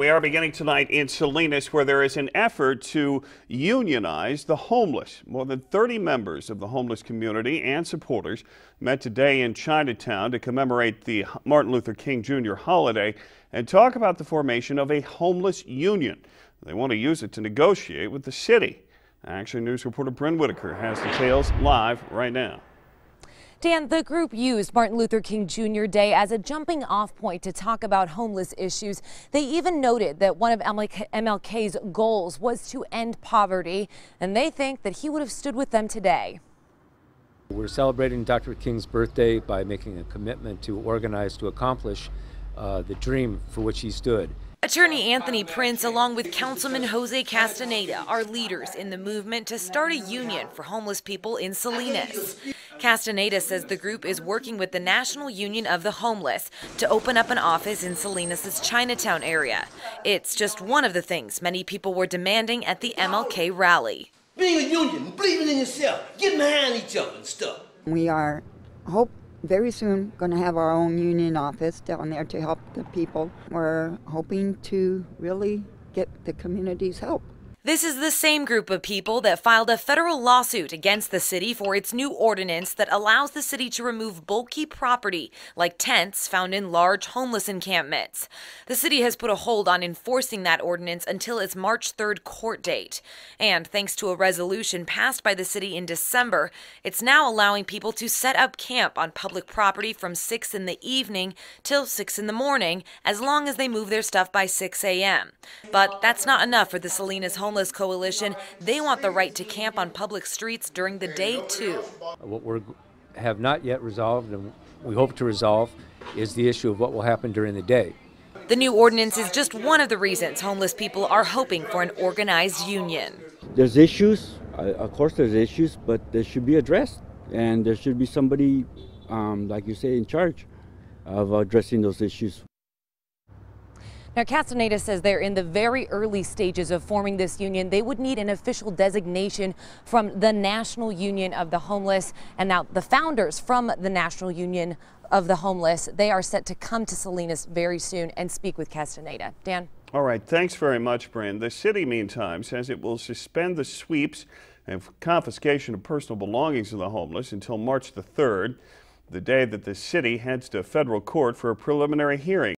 We are beginning tonight in Salinas, where there is an effort to unionize the homeless. More than 30 members of the homeless community and supporters met today in Chinatown to commemorate the Martin Luther King Jr. holiday and talk about the formation of a homeless union. They want to use it to negotiate with the city. Action News reporter Bryn Whitaker has details live right now. Dan, the group used Martin Luther King Jr. Day as a jumping off point to talk about homeless issues. They even noted that one of MLK's goals was to end poverty, and they think that he would have stood with them today. We're celebrating Dr. King's birthday by making a commitment to organize to accomplish uh, the dream for which he stood. Attorney Anthony Prince, along with Councilman Jose Castaneda, are leaders in the movement to start a union for homeless people in Salinas. Castaneda says the group is working with the National Union of the Homeless to open up an office in Salinas' Chinatown area. It's just one of the things many people were demanding at the MLK rally. Being a union, believing in yourself, getting behind each other and stuff. We are hope very soon going to have our own union office down there to help the people. We're hoping to really get the community's help. This is the same group of people that filed a federal lawsuit against the city for its new ordinance that allows the city to remove bulky property like tents found in large homeless encampments. The city has put a hold on enforcing that ordinance until its March 3rd court date. And thanks to a resolution passed by the city in December, it's now allowing people to set up camp on public property from 6 in the evening till 6 in the morning as long as they move their stuff by 6 a.m. But that's not enough for the Salinas Homeless Homeless Coalition. They want the right to camp on public streets during the day, too. What we have not yet resolved and we hope to resolve is the issue of what will happen during the day. The new ordinance is just one of the reasons homeless people are hoping for an organized union. There's issues, of course there's issues, but they should be addressed and there should be somebody, um, like you say, in charge of addressing those issues. Now, Castaneda says they're in the very early stages of forming this union. They would need an official designation from the National Union of the Homeless. And now the founders from the National Union of the Homeless, they are set to come to Salinas very soon and speak with Castaneda. Dan? All right. Thanks very much, Bryn. The city, meantime, says it will suspend the sweeps and confiscation of personal belongings of the homeless until March the 3rd, the day that the city heads to federal court for a preliminary hearing.